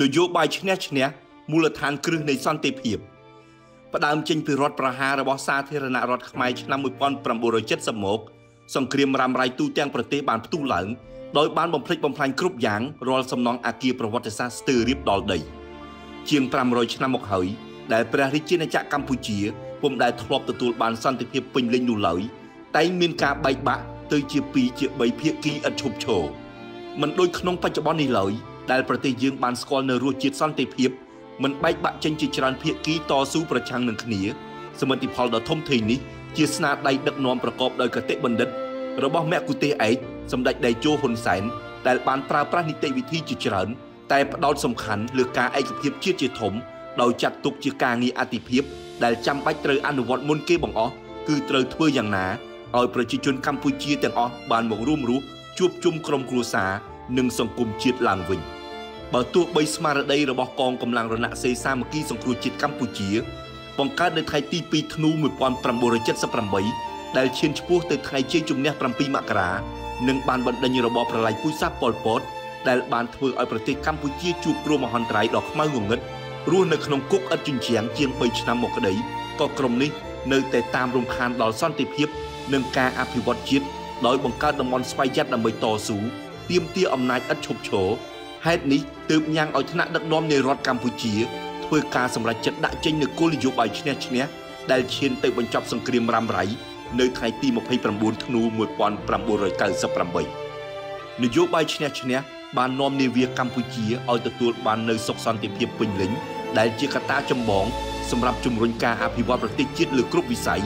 នយោបាយឈ្នះឈ្នះមូលដ្ឋានគ្រឹះនៃសន្តិភាពផ្ដើមចេញពីរដ្ឋប្រហាររបស់សាធារណរដ្ឋខ្មែរឆ្នាំ1970មកសង្គ្រាមរ៉ាំរ៉ៃទូទាំងប្រទេសបានផ្ទុះឡើងដោយបានបំផ្លិចបំផ្លាញគ្រប់យ៉ាងរាល់សំណង់អគារប្រវត្តិសាស្ត្រស្ទើររៀបដល់ដី ជាង500ឆ្នាំមកហើយដែលព្រះរាជាណាចក្រកម្ពុជាពុំដែលធ្លាប់ទទួលបានសន្តិភាពពេញលេញនោះឡើយតែមានការបែកបាក់ទៅជា2ជា3ភាគីឥតឈប់ឈរមិនដូចក្នុងបច្ចុប្បន្ននេះឡើយ ដែលប្រទេសយើងបានស្គាល់នៅរសជាតិសន្តិភាពមិនបែកបាក់ចេញជាច្រើនភាគីតស៊ូប្រឆាំងនឹងគ្នាសមិទ្ធផលដ៏ធំធេងនេះជាស្នាដៃដឹកនាំប្រកបដោយកតេបណ្ឌិត របស់មគ្គុទេសឯកសម្ដេចដេជោហ៊ុនសែនដែលបានប្រើប្រាស់នីតិវិធីជាច្រើន តែផ្ដោតសំខាន់លើការឯកភាពជាតិជាធំដោយចាត់ទុកជាការងារអតិភិបដែលចាំបាច់ត្រូវអនុវត្តមុនគេបង្អស់គឺត្រូវធ្វើយ៉ាងណាឲ្យប្រជាជនកម្ពុជាទាំងអស់បានមករួមរស់ជួបជុំក្រុមគ្រួសារនិងសង្គមជាតិឡើងវិញ បើទោះបីស្មារតីរបស់កងកម្លាំងរណសេរីសាមគ្គីសង្គ្រោះជាតិកម្ពុជា បង្កើតនៅថ្ងៃទី2ធ្នូ1978ដែលឈានឆ្ពោះទៅថ្ងៃជ័យជំនះ7មករានិងបានបណ្ដេញរបបប្រល័យពូជសាសន៍ប៉ុលពតដែលបានធ្វើឲ្យប្រទេសកម្ពុជាជួបគ្រោះមហន្តរាយដ៏ខ្មៅងងឹតរស់នៅក្នុងគុកឥតជញ្ជាំងជាង3ឆ្នាំមកក្តីក៏ក្រុមនេះនៅតែតាមរំខានដល់សន្តិភាព និងការអភិវឌ្ឍជាតិដោយបង្កើតតំបន់ស្វ័យយ័តដើម្បីតស៊ូទាមទារអំណាចឥតឈប់ឈរ ហេតុនេះទើបញ៉ាំងឲ្យថ្នាក់ដឹកនាំនៃរដ្ឋកម្ពុជាធ្វើការសម្រេចចិត្តដាក់ចេញនូវគោលនយោបាយឈ្នះឈ្នះដែលឈានទៅបញ្ចប់សង្គ្រាមរ៉ាំរ៉ៃនៅថ្ងៃទី29ធ្នូ1988នយោបាយឈ្នះឈ្នះបាននាំនាវាកម្ពុជាឲ្យទទួលបាននូវសុខសន្តិភាពពេញលេញដែលជាកត្តាចម្បងសម្រាប់ជំរុញការអភិវឌ្ឍប្រទេសជាតិលើគ្រប់វិស័យ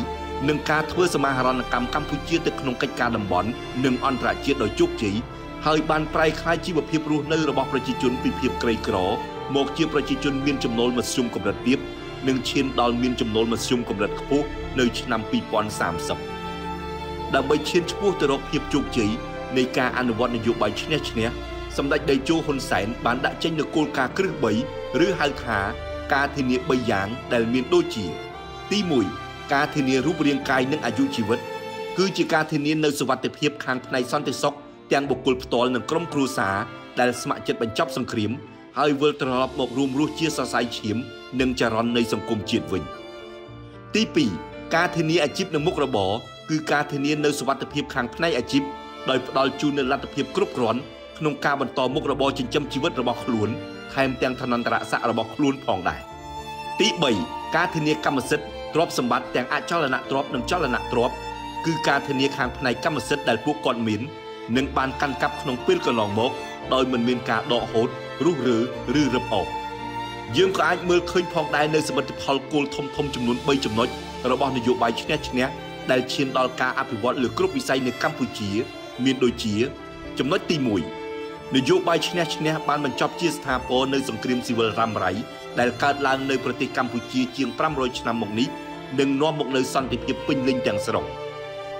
និងការធ្វើសមាហរណកម្មកម្ពុជាទៅក្នុងកិច្ចការតំបន់និងអន្តរជាតិដោយជោគជ័យ ហើយបានប្រែក្លាយជីវភាពរស់នៅរបស់ប្រជាជនពីភាពក្រីក្រ មកជាប្រជាជនមានចំណូលមធ្យមកម្រិតទាបនិងឈានដល់មានចំណូលមធ្យមកម្រិតខ្ពស់នៅឆ្នាំ2030ដើម្បីឈានឆ្ពោះទៅរកភាពជោគជ័យនៃការអនុវត្តនយោបាយឈ្នះឈ្នះសម្ដេចតេជោហ៊ុនសែនបានដាក់ចេញនូវគោលការណ៍គ្រឹះ3ឬហៅថាការធានា3យ៉ាងដែលមានដូចជា ទី1ការធានារូបរាងកាយនិងអាយុជីវិត គឺជាការធានានូវសុវត្ថិភាពខាងផ្នែកសន្តិសុខ ទាំងបុគ្គលផ្ទាល់និងក្រុមគ្រួសារដែលស្ម័គ្រចិត្តបញ្ចប់សង្គ្រាមហើយវិលត្រឡប់មករួមរស់ជាសរសៃឈាម និងចរន្តនៃសង្គមជាតិវិញទី2ការធានាអាជីពនិងមុខរបរគឺការធានានូវសុវត្ថិភាពខាងផ្នែកអាជីពដោយផ្ដល់ជូននូវលទ្ធភាពគ្រប់គ្រាន់ក្នុងការបន្តមុខរបរចិញ្ចឹមជីវិតរបស់ខ្លួនថែមទាំងឋានន្តរស័ក្តិរបស់ខ្លួនផងដែរទី3ការធានាកម្មសិទ្ធិទ្រព្យសម្បត្តិទាំងអចលនទ្រព្យនិងចលនទ្រព្យគឺការធានាខាងផ្នែកកម្មសិទ្ធិដែលពួកគាត់មាន និងបានកាន់កាប់ក្នុងពេលកន្លងមកដោយមិនមានការដកហូតរុះរើឬរឹបអូសយើងក៏អាចមើលឃើញផងដែរនៅសមិទ្ធផលគោលធំធំចំនួន3ចំណុចរបស់នយោបាយឈ្នះឈ្នះដែលឈានដល់ការអភិវឌ្ឍលើគ្រប់វិស័យនៅកម្ពុជា មានដូចជា ចំណុចទី1នយោបាយឈ្នះឈ្នះបានបញ្ចប់ជាស្ថាពរនៅសង្គ្រាមស៊ីវិលរ៉ាំរ៉ៃដែលកើតឡើងនៅប្រទេសកម្ពុជាជាង500ឆ្នាំមកនេះនិងនាំមកនូវសន្តិភាពពេញលេញទាំងស្រុង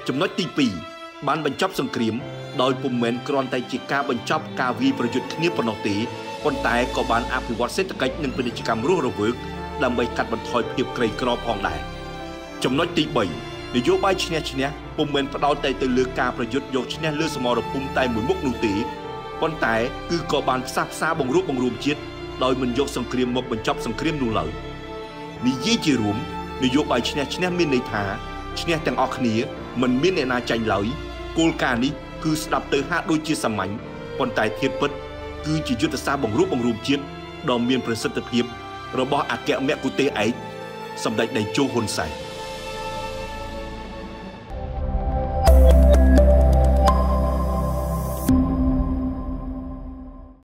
ចំណុចទី2 បានបញ្ចប់សង្គ្រាមដោយពុំមែនគ្រាន់តែជាការបញ្ចប់ការវាយប្រយុទ្ធគ្នាប៉ុណ្ណោះទេប៉ុន្តែក៏បានអភិវឌ្ឍសេដ្ឋកិច្ចនិងពាណិជ្ជកម្មរស់រវើកដើម្បីកាត់បន្ថយភាពក្រីក្រផងដែរចំណុចទី3នយោបាយឈ្នះឈ្នះពុំមែនផ្ដោតតែទៅលើការប្រយុទ្ធយកឈ្នះលើសមរភូមិតែមួយមុខនោះទេប៉ុន្តែគឺក៏បានផ្សះផ្សាបង្រួបបង្រួមជាតិដោយមិនយកសង្គ្រាមមកបញ្ចប់សង្គ្រាមនោះឡើយនិយាយជារួមនយោបាយឈ្នះឈ្នះមានន័យថាឈ្នះទាំងអស់គ្នាមិនមានអ្នកណាចាញ់ឡើយ គោលការណ៍នេះគឺស្ដាប់ទៅហាក់ដូចជាសាមញ្ញប៉ុន្តែធៀបពិត គឺជាយុទ្ធសាស្ត្របង្រួបបង្រួមជាតិដ៏មានប្រសិទ្ធភាពរបស់អគ្គមគ្គុទេសឯកសម្ដេចតេជោហ៊ុនសែន